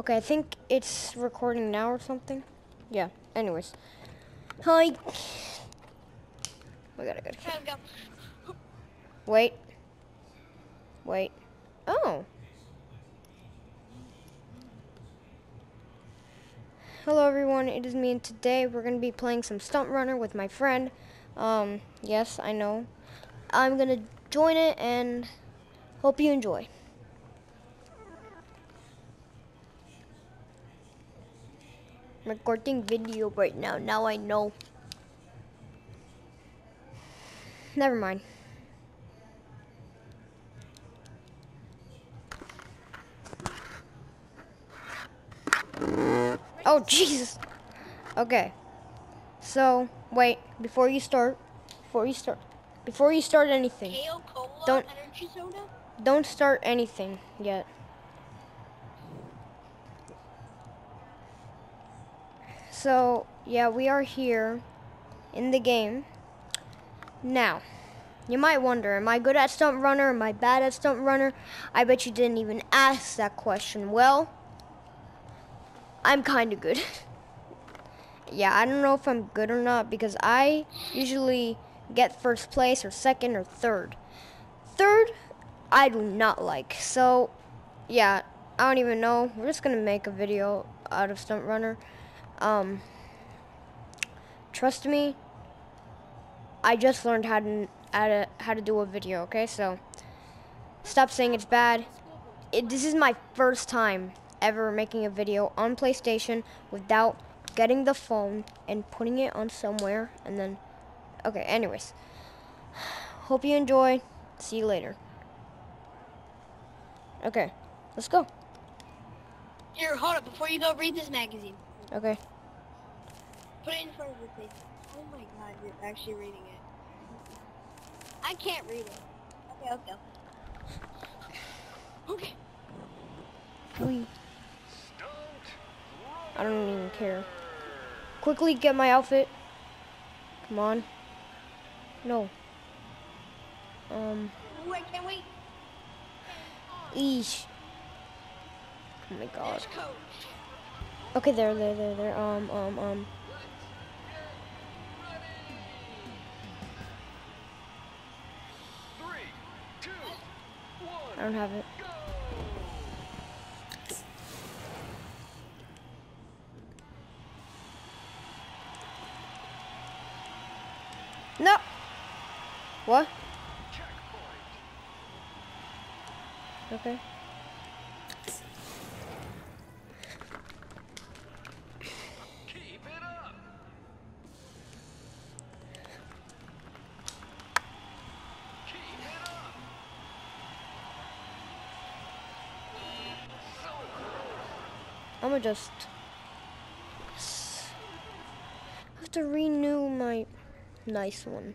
Okay, I think it's recording now or something. Yeah. Anyways. Hi. We gotta go. Go. Wait. Wait. Oh. Hello everyone, it is me and today we're going to be playing some Stunt Runner with my friend. Um, yes, I know. I'm going to join it and hope you enjoy. I'm recording video right now, now I know. Never mind. Oh, Jesus. Okay. So, wait, before you start, before you start, before you start anything, Don't- don't start anything yet. So, yeah, we are here in the game. Now, you might wonder, am I good at Stunt Runner? Am I bad at Stunt Runner? I bet you didn't even ask that question. Well, I'm kind of good. yeah, I don't know if I'm good or not because I usually get first place or second or third. Third, I do not like. So, yeah, I don't even know. We're just gonna make a video out of Stunt Runner. Um, trust me, I just learned how to how to how to do a video. Okay, so stop saying it's bad. It, this is my first time ever making a video on PlayStation without getting the phone and putting it on somewhere and then. Okay, anyways, hope you enjoy. See you later. Okay, let's go. Here, hold up. Before you go, read this magazine. Okay. Put it in front of your face. Oh my god, you're actually reading it. I can't read it. Okay, okay. Okay. We. I don't even care. Quickly get my outfit. Come on. No. Um. Ooh, I can't wait. Eesh. Oh my god. Okay, there, there, there, there. Um, um, um. Three, two, one. I don't have it. No. What? Checkpoint. Okay. Just have to renew my nice one.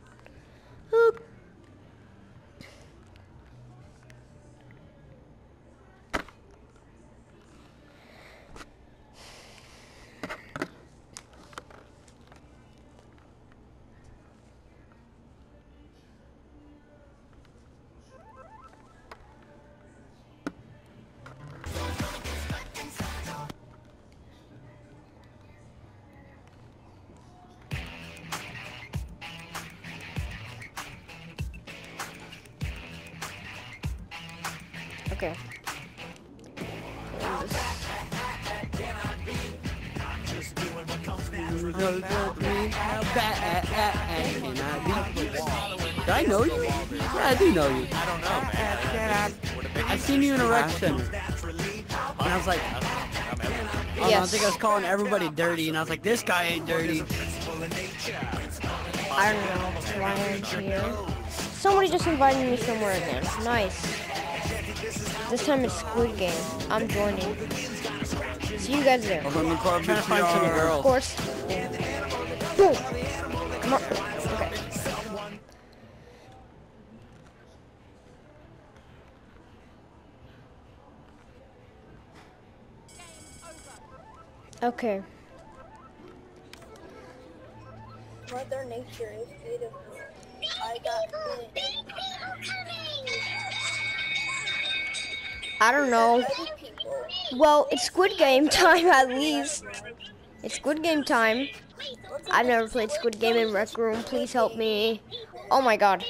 I do know you. I don't know, man. I've seen you in a rec center. And I was like, oh, I Yes. think I was calling everybody dirty, and I was like, this guy ain't dirty. I don't know why I'm here. Somebody just invited me somewhere again. Nice. This time it's Squid Game. I'm joining. See you guys there. I'm trying to find some Of course. Boom. Come on. Okay. Mother Nature is beautiful. I got it. I don't know. Well, it's Squid Game time at least. It's Squid Game time. I've never played Squid Game in Rec Room. Please help me. Oh my god.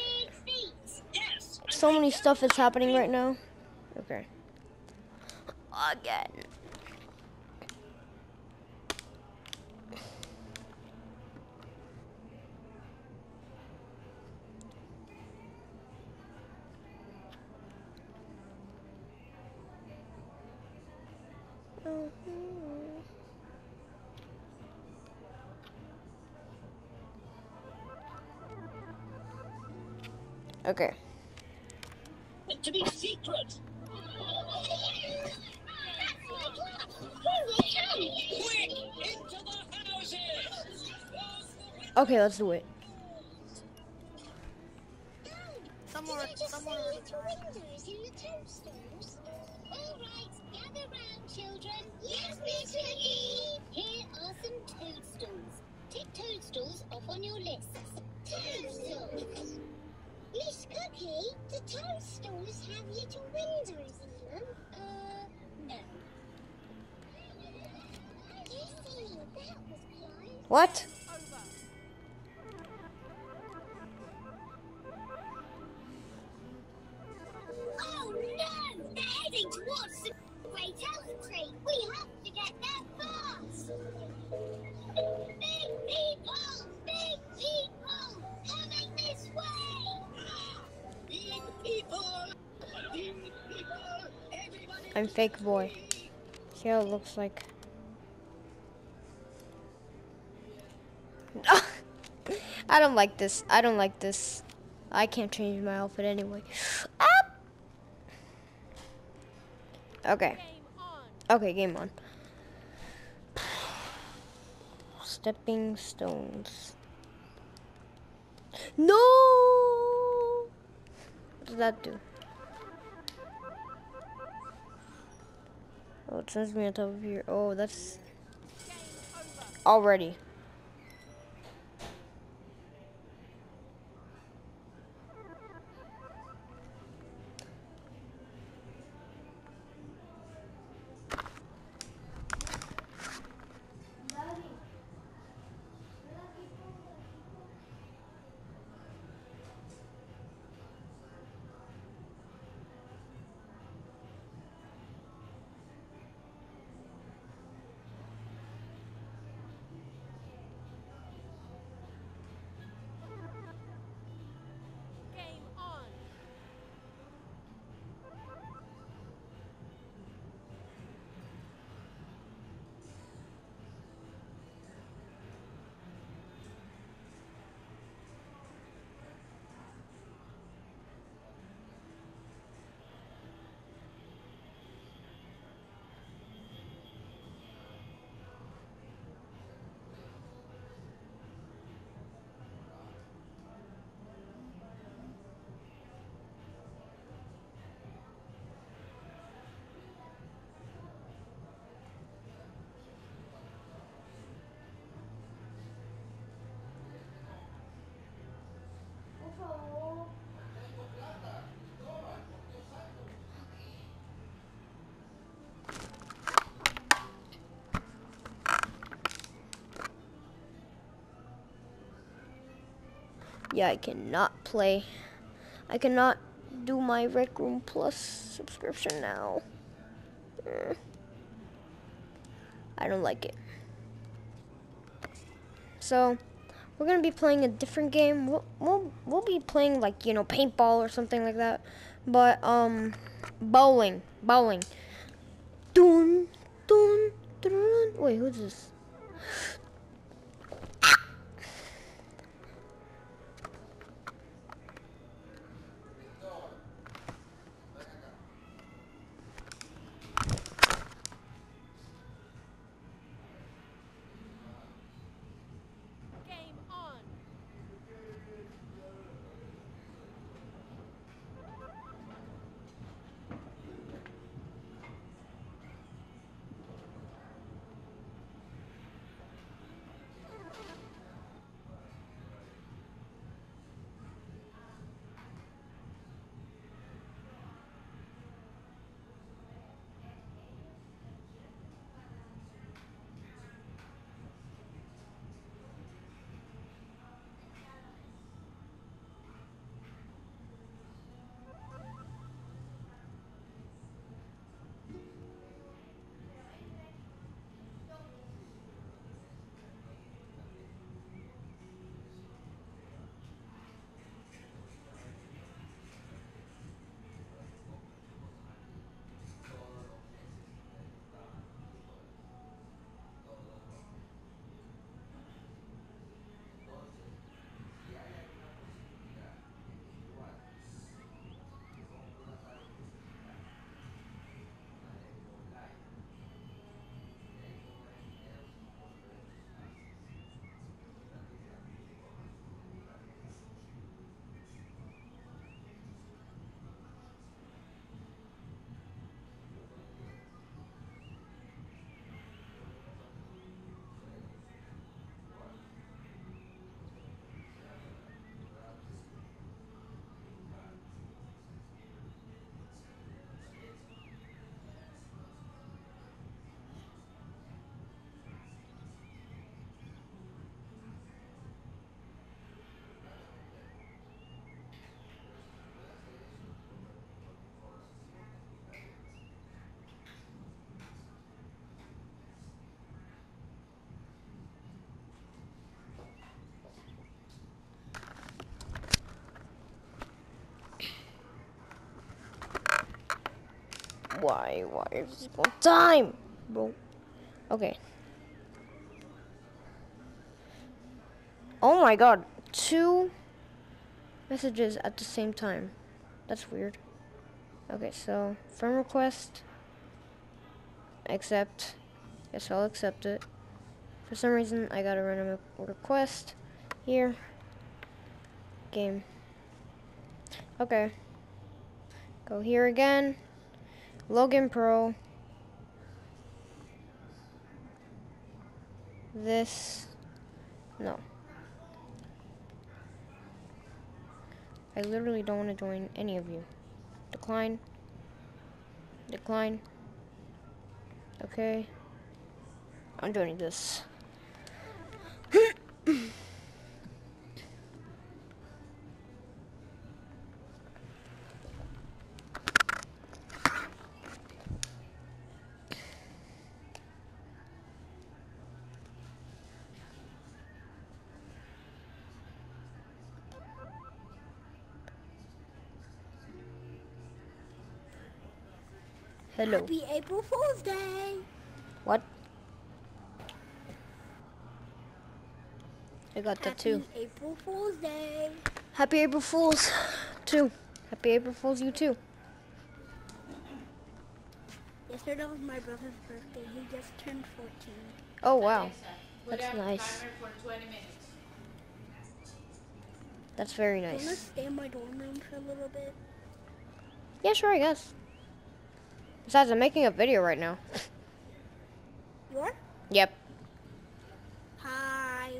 So many stuff is happening right now. Okay. Again. Okay. to be secret. Quick, into the houses! Okay, let's do it. Miss Cookie. Here are some toadstools. Tick toadstools off on your list. Toadstools. Miss Cookie, the toadstools have little windows in them. Uh, no. What? Fake boy. See how it looks like. I don't like this. I don't like this. I can't change my outfit anyway. Ah! Okay. Okay, game on. Stepping stones. No! What does that do? Oh, it sends me on top of here. Oh, that's already. Yeah, I cannot play. I cannot do my Rec Room Plus subscription now. Eh. I don't like it. So, we're gonna be playing a different game. We'll, we'll, we'll be playing like, you know, paintball or something like that. But, um, bowling. Bowling. Dun, dun, dun. Wait, who's this? Why? Why is this one time, bro? Okay. Oh my god, two messages at the same time. That's weird. Okay, so friend request. Accept. Guess I'll accept it. For some reason, I got a random request here. Game. Okay. Go here again. Logan Pro. This. No. I literally don't want to join any of you. Decline. Decline. Okay. I'm joining this. Hello. Happy April Fool's Day. What? I got that too. Happy April Fool's Day. Happy April Fools, too. Happy April Fools, you too. Yesterday was my brother's birthday. He just turned 14. Oh wow, that's nice. That's very Do you want to nice. stay in my dorm room for a little bit? Yeah, sure, I guess. Besides, I'm making a video right now. You are? Yep. Hi.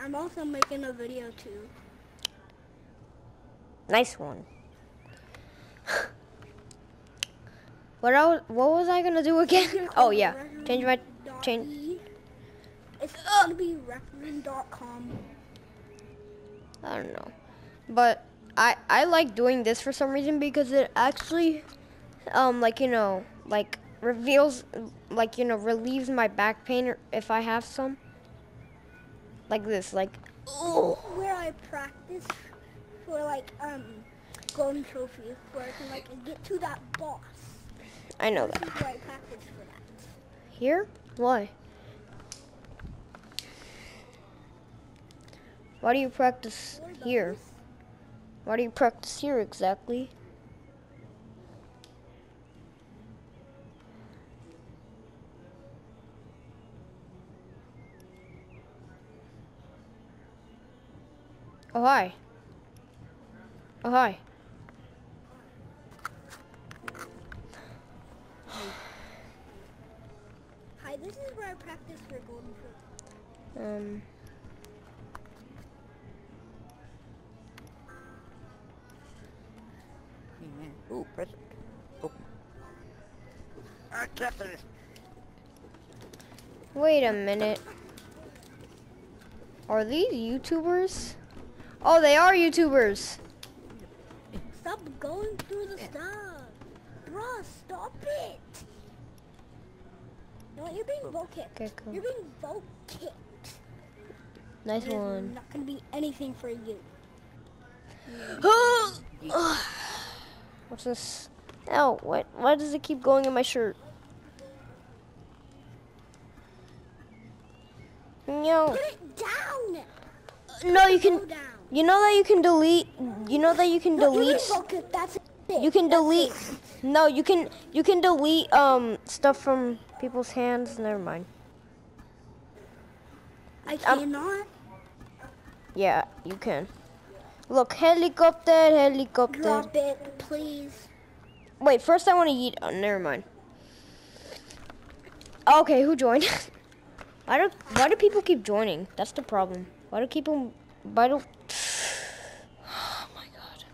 I'm also making a video too. Nice one. what was, what was I gonna do again? Oh yeah, change my change. E. It's gonna be recroom.com. I don't know, but I I like doing this for some reason because it actually, um, like you know, like reveals, like you know, relieves my back pain if I have some. Like this, like. Oh. Where I practice for like um golden trophies where I can like get to that boss. I know This is where I practice for that. Here? Why? Why do you practice here? Why do you practice here exactly? Oh hi. Oh hi. Hi, this is where I practice for golden trophies. Um. Ooh, present. Open. Accepted it. Wait a minute. Are these YouTubers? Oh, they are YouTubers. Stop going through the stuff. Bruh, stop it. No, you're being vote kicked. Okay, cool. You're being vote kicked. Nice There's one. not gonna be anything for you. What's this? Oh, what? Why does it keep going in my shirt? No. Put it down. No, you Go can. You know that you can delete. You know that you can No, delete. vote. That's. You can delete. No, you can. You can delete um stuff from people's hands. Never mind. I Um, cannot Yeah, you can. Look, helicopter, helicopter. drop it, please. Wait, first I want to eat. Oh, never mind. Okay, who joined? why do Why do people keep joining? That's the problem. Why do people? Why do? Oh my god.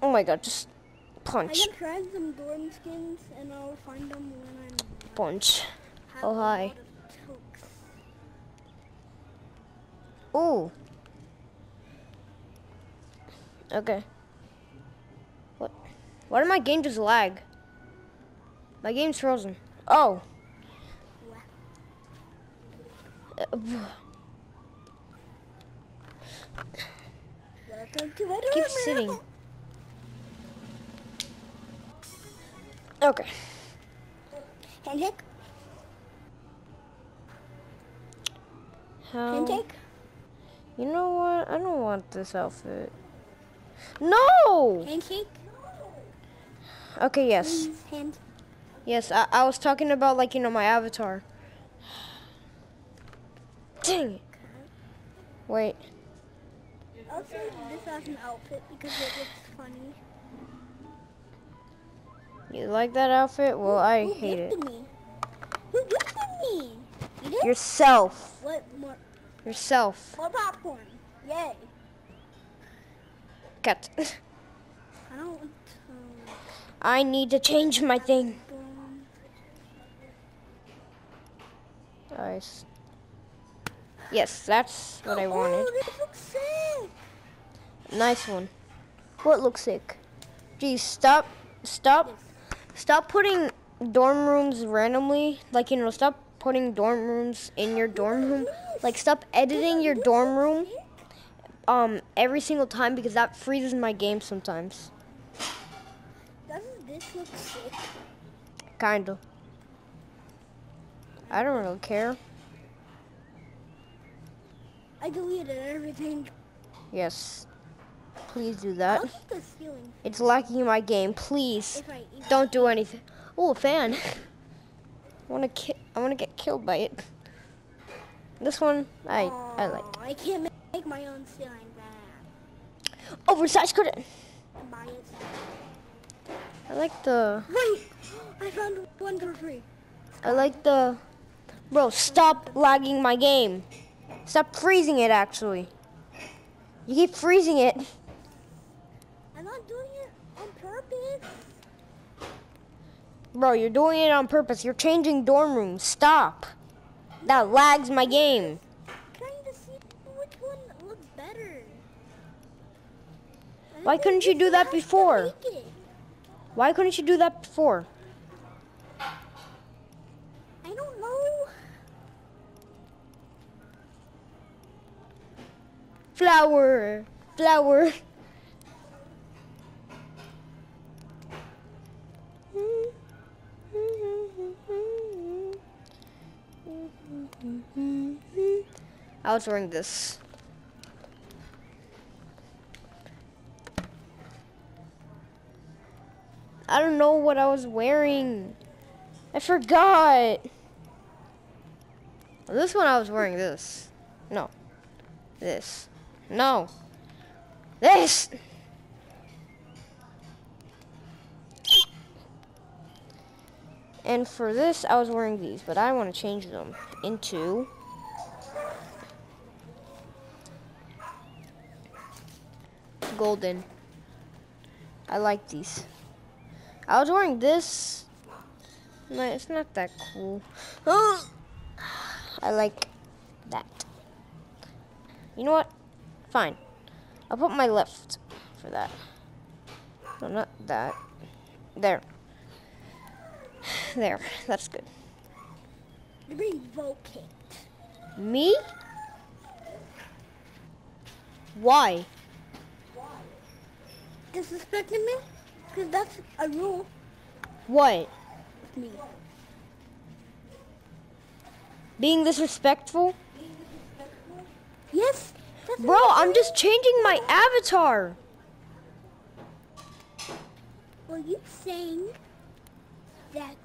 Oh my god! Just I punch, can try some dorm skins and I'll find them when I'm punch. Oh, hi. lot of tokes. Ooh. Okay. What? Why did my game just lag? My game's frozen. Oh. Welcome to Keep sitting. Okay. Handshake? How? Handshake? You know what? I don't want this outfit. No! Handshake? Okay, yes. Hand. Yes, I, I was talking about, like, you know, my avatar. Dang it. Wait. I'll say this as an outfit because it looks funny. You like that outfit? Well, I Who hate it. Me? Who gifted me? You? Yourself. What more? Yourself. More popcorn. Yay. Cut. I don't want to. I need to change my thing. Nice. Yes, that's what I oh, wanted. Oh, looks sick. Nice one. What looks sick? Geez, stop, stop, stop putting dorm rooms randomly. Like, you know, stop putting dorm rooms in your dorm room. Like, stop editing your dorm room um, every single time because that freezes my game sometimes. Doesn't this look sick? Kinda. I don't really care. I deleted everything. Yes. Please do that. like the ceiling. It's lacking my game. Please. If I if Don't do anything. Oh, a fan. I want to ki- I want to get killed by it. This one I I like. I can't make my own ceiling back. Oversized curtain. And buy it. I like the Wait! I found one for free. I like the Bro, stop lagging my game. Stop freezing it actually. You keep freezing it. I'm not doing it on purpose. Bro, you're doing it on purpose. You're changing dorm rooms. Stop. That lags my game. trying to see which one looks better. I Why couldn't you do that before? Why couldn't you do that before? I don't know. Flower. Flower. I was wearing this. I don't know what I was wearing. I forgot. This one I was wearing this. No. This. No. This. And for this, I was wearing these, but I want to change them into golden. I like these. I was wearing this. No, it's not that cool. I like that. You know what? Fine. I'll put my left for that. No, not that. There. There. That's good. Revoke it. Me? Why? Why? Disrespecting me? Because that's a rule What? me. Being disrespectful? Yes. Bro, I'm just changing my avatar. Well, you saying that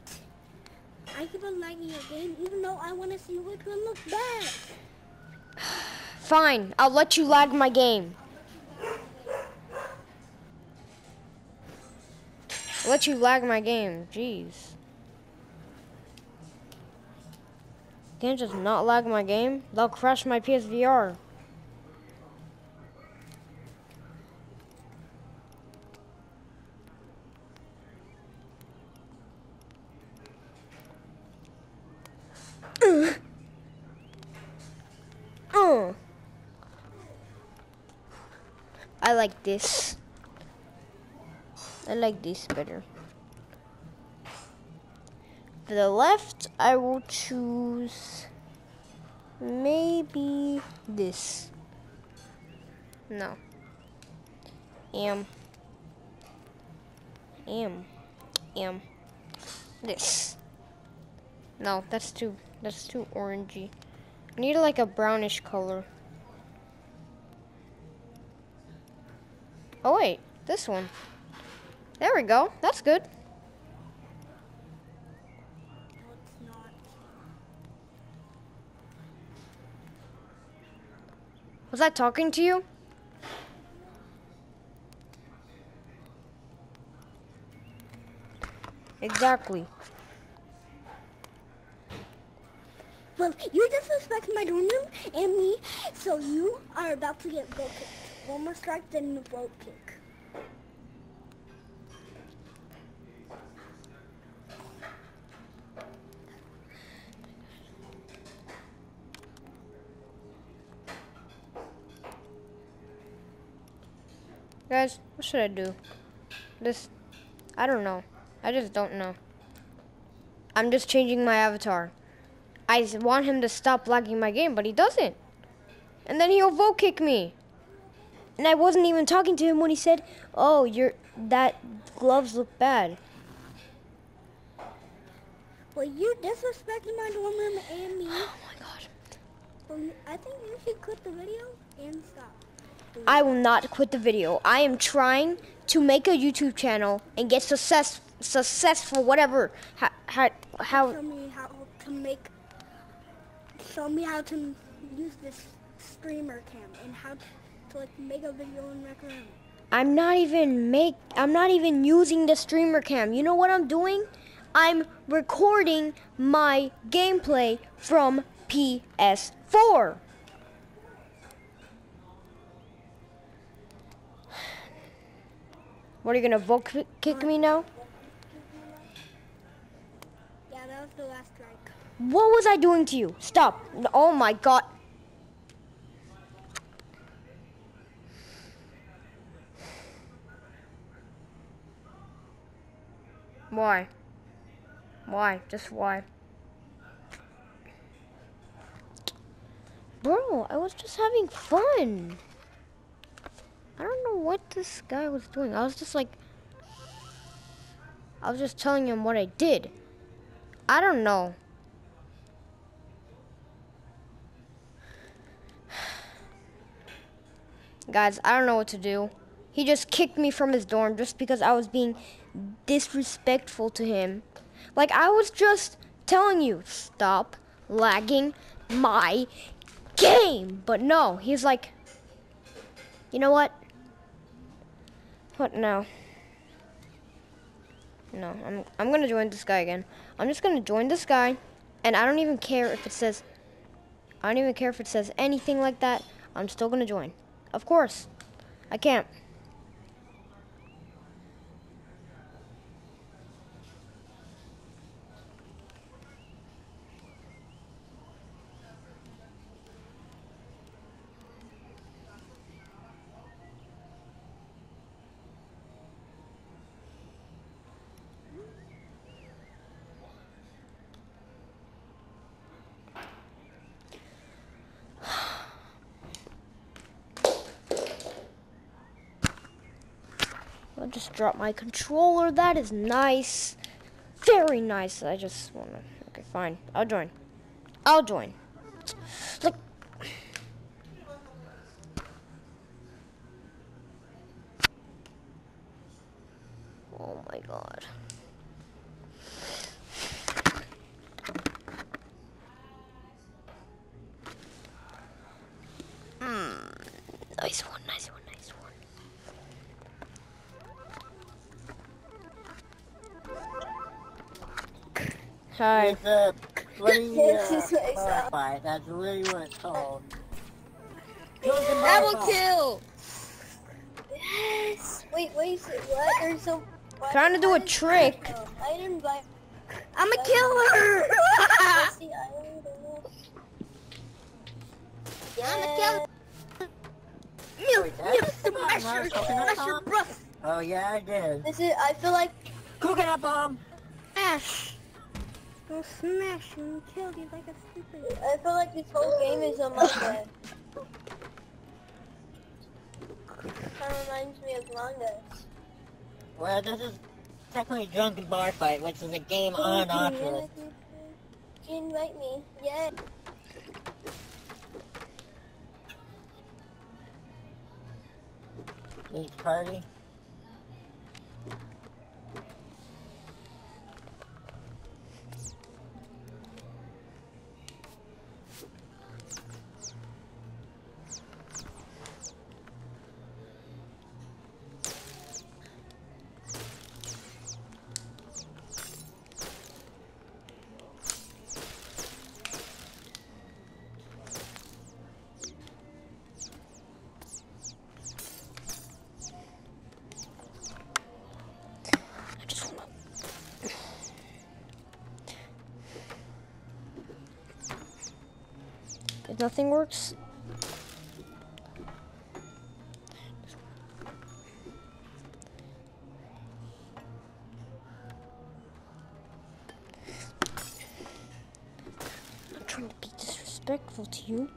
I keep on liking your game, even though I want to see which one looks best. Fine, I'll let you lag my game. I'll let you lag my game. Jeez. Can't just not lag my game. They'll crash my PSVR. Uh. I like this. I like this better. For the left, I will choose maybe this. No. Am. Am. Am. This. No, that's too that's too orangey. I need like a brownish color. Oh wait, this one. There we go. That's good. Was I talking to you? Exactly. Well, you're disrespecting my dorm room and me, so you are about to get kicked. One more strike, then vote kick. Guys, what should I do? This, I don't know. I just don't know. I'm just changing my avatar. I want him to stop lagging my game, but he doesn't. And then he'll vote kick me. And I wasn't even talking to him when he said, "Oh, your that gloves look bad." Well, you're disrespecting my dorm room and me. Oh my god. I think you should quit the video and stop. I will not quit the video. I am trying to make a YouTube channel and get success successful whatever how how, how Show me how to make. Show me how to use this streamer cam and how to, to like make a video and. I'm not even make I'm not even using the streamer cam. You know what I'm doing? I'm recording my gameplay from PS4. What are you gonna vote kick me now? Yeah, that was the last strike. What was I doing to you? Stop. Oh my god. Why? Why? Just why? Bro, I was just having fun. I don't know what this guy was doing. I was just like, I was just telling him what I did. I don't know. Guys, I don't know what to do. He just kicked me from his dorm just because I was being disrespectful to him. Like, I was just telling you, stop lagging my game. But no, he's like, you know what? What now? No, I'm, I'm gonna join this guy again. I'm just gonna join this guy, and I don't even care if it says, I don't even care if it says anything like that. I'm still gonna join. Of course. I can't. I'll just drop my controller. That is nice. Very nice. I just wanna. Okay, fine. I'll join. I'll join. Hi. It's a bloody This uh, what it's bar fight. That's really what it's called. Double kill! Yes! Wait, wait, so what? There's so... Trying to do a trick. I didn't buy... I'm a killer! I'm a killer! Milk, Wait, smash your, smash your breath! Oh yeah, I did. This is, I feel like... Coconut bomb. Smash! I'll smash you and kill you like a stupid... I feel like this whole game is on my bed. Kind of reminds me of Among Well, this is technically drunken bar fight, which is a game on Oculus. Can you invite me? Yeah. Each party. Nothing works. I'm trying to be disrespectful to you.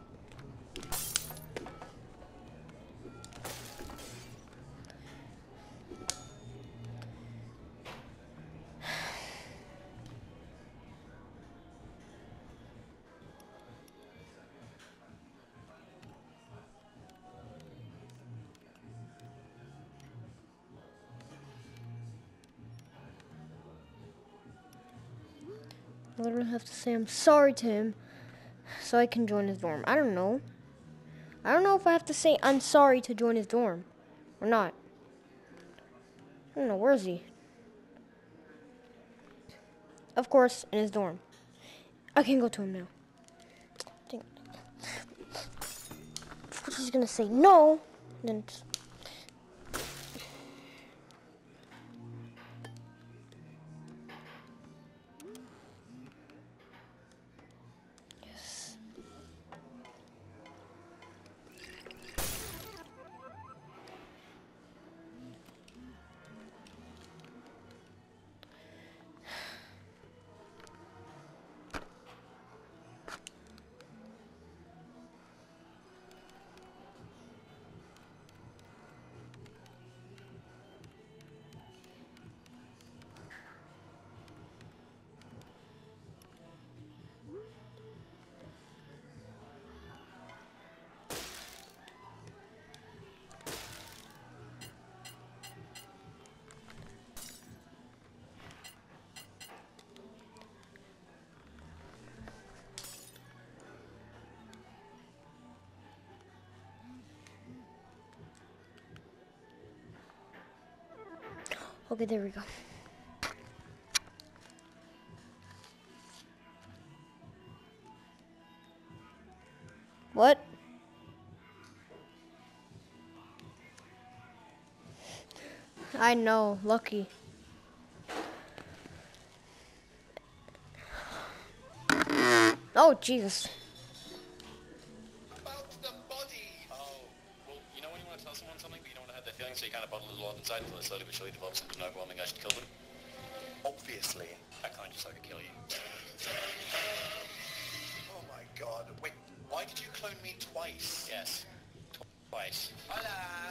I literally have to say I'm sorry to him so I can join his dorm. I don't know. I don't know if I have to say I'm sorry to join his dorm or not. I don't know. Where is he? Of course, in his dorm. I can go to him now. Of course, he's gonna say no. Then Okay, there we go. What? I know, lucky. Oh, Jesus. Slowly but surely develops into an overwhelming urge to kill them? Obviously. I can't just like kill you. Oh my god. Wait, why did you clone me twice? Yes. Twice. Hola!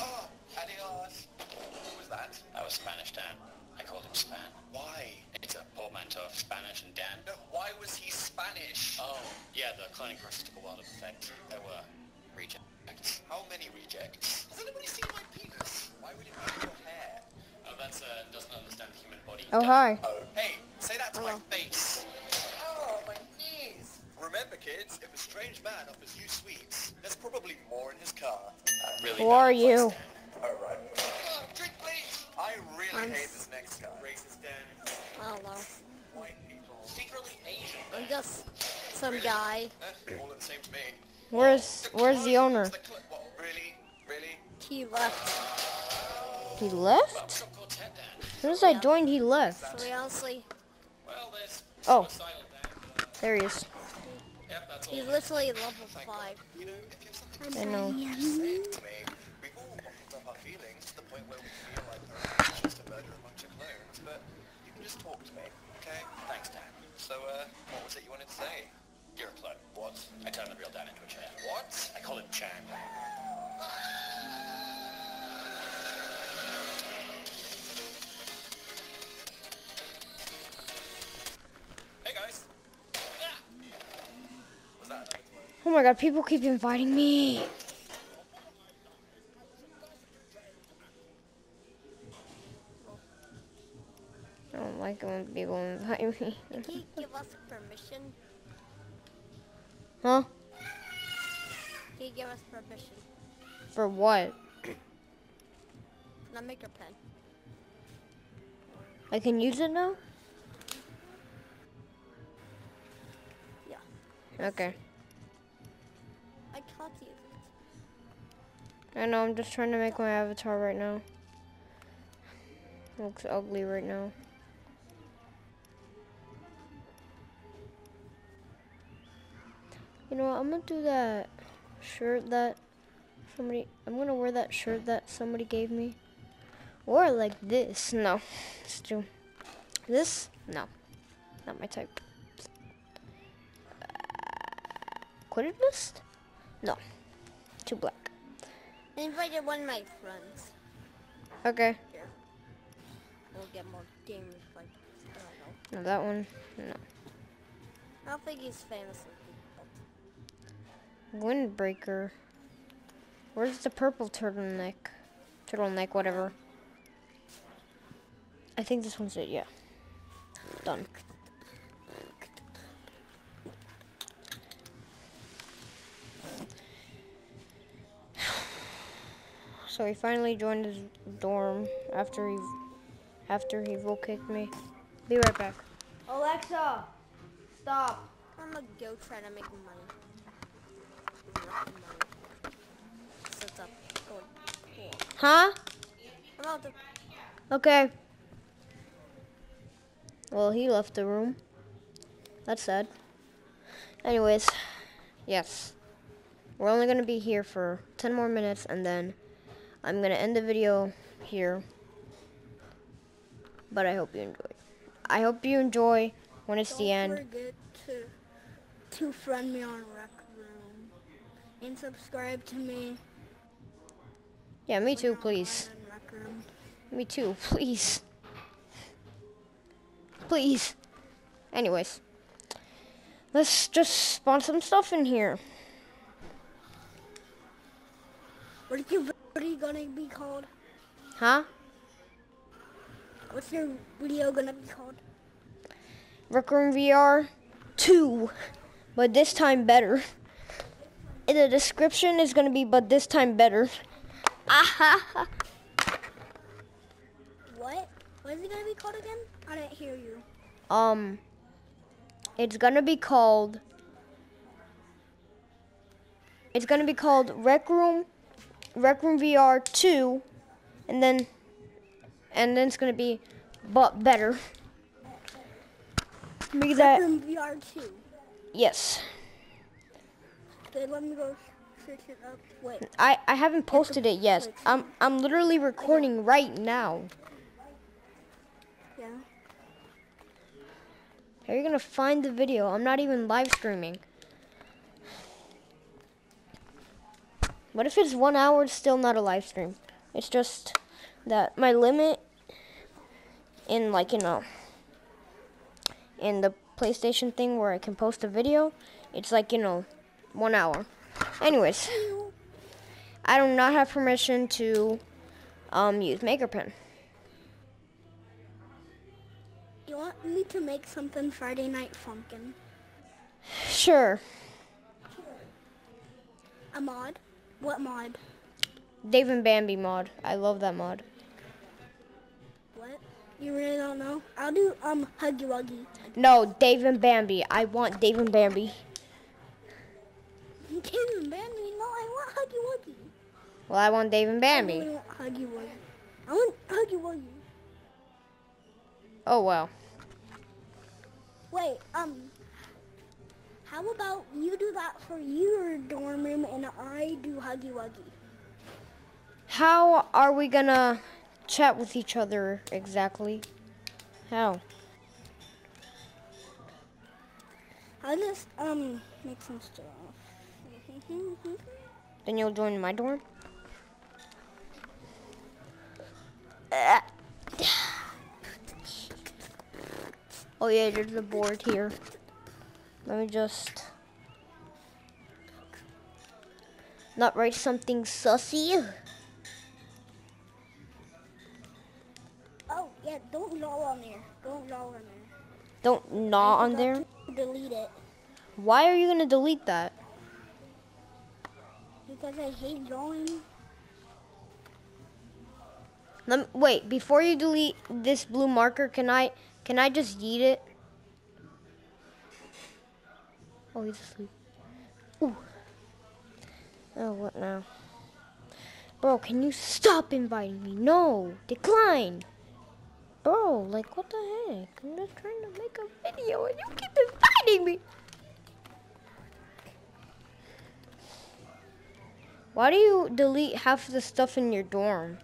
Oh, adios! What was that? That was Spanish Dan. I called him Span. Why? It's a portmanteau of Spanish and Dan. No, why was he Spanish? Oh, yeah, the cloning process took a while to perfect. There were rejects. How many rejects? Has anybody seen my penis? Why would it be in your hair? Oh, that's, uh, doesn't understand the human body. Oh, hi. Oh, hey, say that to my face. Oh, my knees. Remember, kids, if a strange man offers you sweets, there's probably more in his car. really Who are you? All right. Oh, drink, please. I really hate this next guy. Racist Dan. I don't know. White people. Secretly Asian. I'm just some guy. Eh, all the same to me. Where's Where's the owner? The what, really? Really? He left. He left? Stop. As soon as I joined, he left. So we honestly, Well, Oh. suicidal Dan. but, There he is. Yep, he's literally level five. You know, if you have something I know. say it to me. We've all bottled up our feelings to the point where we feel like we're anxious to murder a bunch of clones, but you can just talk to me, okay? Thanks, Dan. So, uh, what was it you wanted to say? You're a clone. What? I turned the real Dan into a chair. What? I call him Chan. my god, people keep inviting me. I don't like it when people invite me. Can you give us permission? huh? Can you give us permission? For what? Can I make a pen? I can use it now? Yeah. Okay. I can't it. I know, I'm just trying to make my avatar right now. Looks ugly right now. You know what, I'm gonna do that shirt that somebody, I'm gonna wear that shirt that somebody gave me. Or like this, no, let's do this, no, not my type. Mist? No, too black. I invited one of my friends. Okay, We'll get more games like I don't know. no, that one, no. I don't think he's famous Windbreaker. Where's the purple turtleneck? Turtleneck, whatever. I think this one's it, yeah. Done. So he finally joined his dorm after he after he kicked me. Be right back. Alexa, stop. I'm gonna go try to make money. Rock money. Sets up. Going. Cool. Huh? Okay. Well, he left the room. That's sad. Anyways, yes. We're only going to be here for 10 more minutes and then I'm going to end the video here. But I hope you enjoy. I hope you enjoy when it's the Don't end. forget to to friend me on Rec Room and subscribe to me. Yeah, me too, please. live in Rec Room. Me too, please. Please. Anyways. Let's just spawn some stuff in here. What is your video gonna be called? Huh? What's your video gonna be called? Rec Room VR 2, but this time better. In the description is gonna be, but this time better. Ah What? What is it gonna be called again? I didn't hear you. Um, it's gonna be called. It's gonna be called Rec Room, Rec Room VR 2, and then, and then it's gonna be, but better. Because Rec Room VR 2. yes, Okay, let me go search it up. Wait. I I haven't posted it yet. I'm I'm literally recording right now. Yeah. How are you gonna find the video? I'm not even live streaming. What if it's one hour? It's still not a live stream. It's just that my limit in like you know in the PlayStation thing where I can post a video, it's like you know one hour. Anyways, I do not have permission to um, use MakerPen. You want me to make something Friday Night Funkin'? Sure, A mod? What mod? Dave and Bambi mod. I love that mod. What? You really don't know? I'll do um Huggy Wuggy. No, Dave and Bambi. I want Dave and Bambi. Dave and Bambi? No, I want Huggy Wuggy. Well, I want Dave and I Bambi. really want Huggy Wuggy. I want Huggy Wuggy. Oh well. Wait, um, how about you do that for your dorm room and I do Huggy Wuggy? How are we gonna chat with each other exactly? How? I'll just um make some stuff. Then you'll join my dorm? Oh yeah, there's a board here. Let me just... Not write something sussy. Oh, yeah, don't gnaw on there. Don't gnaw on there. Don't gnaw on there. Delete it. Why are you gonna delete that? Because I hate drawing. Let me, wait, before you delete this blue marker, can I can I just yeet it? Oh, he's asleep. Ooh. Oh, what now? Bro, can you stop inviting me? No, decline. Bro, like what the heck? I'm just trying to make a video and you keep inviting me. Why do you delete half the stuff in your dorm?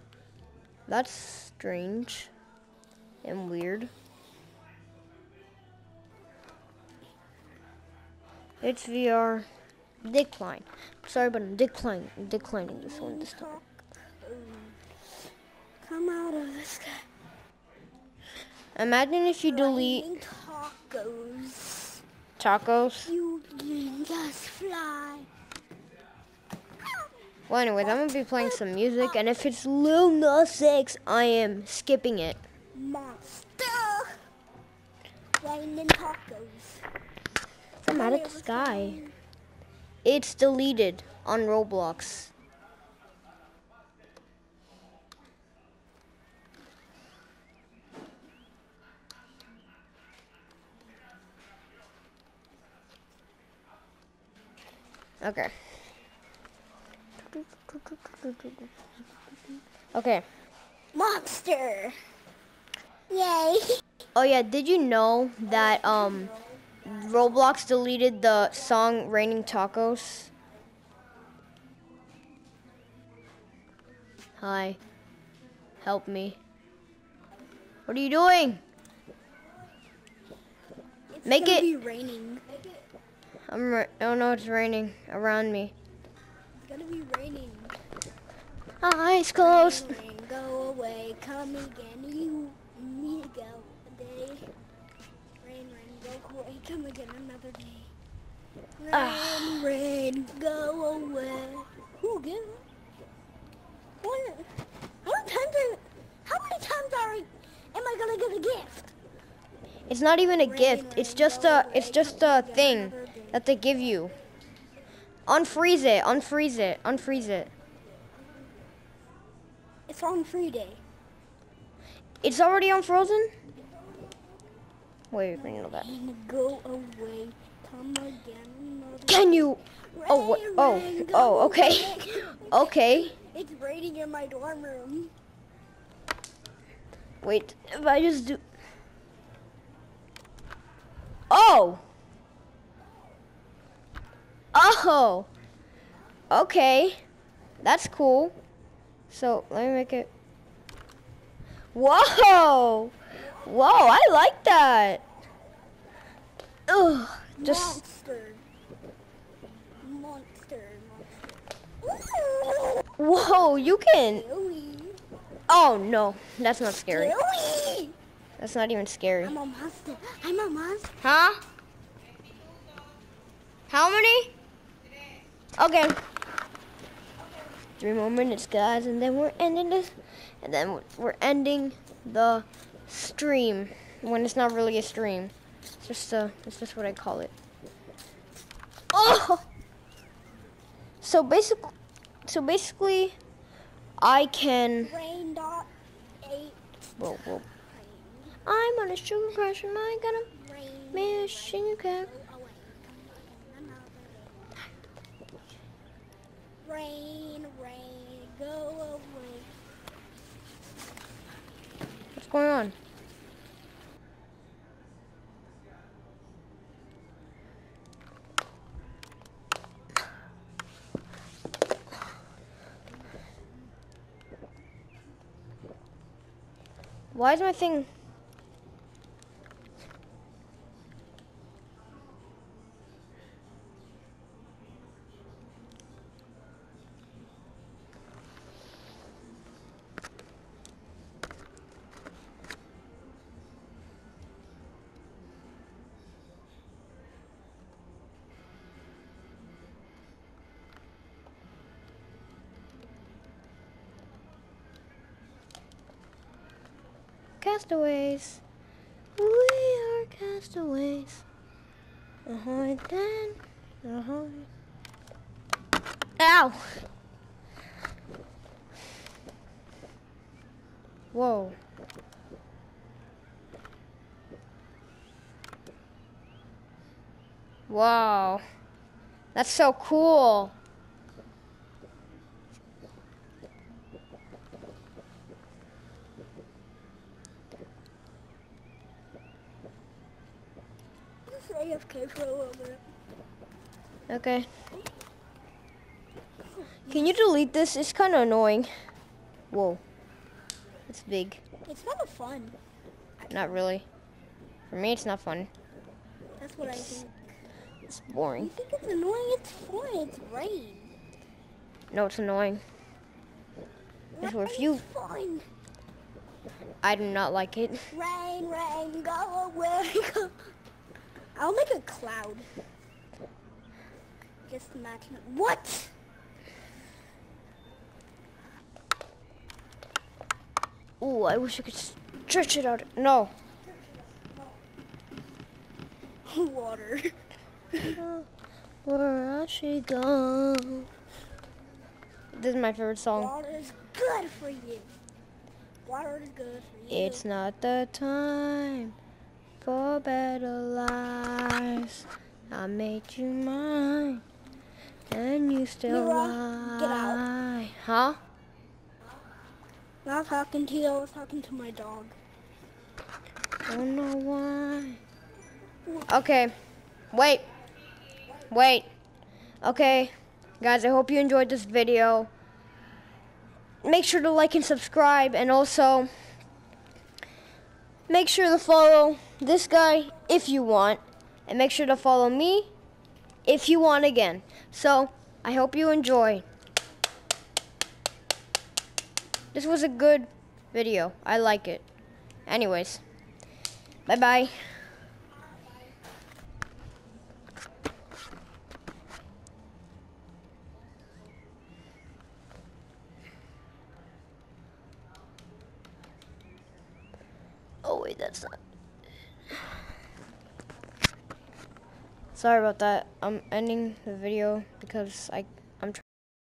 That's strange and weird. It's VR. Decline. Sorry, but I'm declining. declining this one this time. Come out of the sky. Imagine if you delete tacos. tacos. You can just fly. Well, anyways, I'm gonna be playing some music, and if it's Lil Nas X, I am skipping it. Monster. Raining tacos. Out of the sky. It's deleted on Roblox. Okay. Okay. Monster. Yay. Oh yeah, did you know that um Roblox deleted the song Raining Tacos? Hi. Help me. What are you doing? It's Make gonna it- be raining. I'm ra- oh no, it's raining around me. It's gonna be raining. Eyes closed. Rain, rain, go away, come again. You need to go go away, come again another day. Rain, Ah. rain, go away. Who give? What? How many times? Are, how many times are am I gonna get a gift? It's not even a Rain, gift. It's just a away, it's just a thing that they give you. Unfreeze it. Unfreeze it. Unfreeze it. It's on free day. It's already unfrozen? Wait, I it. Rain, go away, come again Can you? Oh. Oh, oh, okay. Okay. It's raining in my dorm room. Wait, if I just do. Oh! Oh! Okay. That's cool. So, let me make it. Whoa! Whoa, I like that. Ugh. Just. monster. Monster. Monster. Whoa, you can. Scary. Oh, no. That's not scary. Scary. That's not even scary. I'm a monster. I'm a monster. Huh? How many? Okay. Three more minutes, guys, and then we're ending this. And then we're ending the stream when it's not really a stream. It's just uh, it's just what I call it. Oh. So basically, so basically, I can. Rain dot eight. Whoa, whoa. I'm on a sugar crash and I got a mission cap. Go away. Come again another day. Rain, rain, go away. What's going on? Why is my thing? Castaways. We are castaways. Uh-huh, then. Uh-huh. Ow! Whoa. Wow. That's so cool. Just AFK for a little bit. Okay. Can you delete this? It's kind of annoying. Whoa. It's big. It's kind of fun. Not really. For me, it's not fun. That's what I think. It's boring. You think it's annoying? It's fun. It's rain. No, it's annoying. It's if you- fun. I do not like it. Rain, rain, go away. I'll make a cloud. Just imagine it. What? Ooh, I wish I could stretch it out. No. Water. Where she go? This is my favorite song. Water is good for you. Water is good for you. It's not the time for better lives. I made you mine, and you still Mira, get out. lie. Huh? Not talking to you. I was talking to my dog. I don't know why. Okay. Wait. Wait. Okay. Guys, I hope you enjoyed this video. Make sure to like and subscribe and also make sure to follow this guy if you want and make sure to follow me if you want again. So, I hope you enjoy. This was a good video. I like it. Anyways. Bye-bye. Sorry about that. I'm ending the video because I, I'm trying.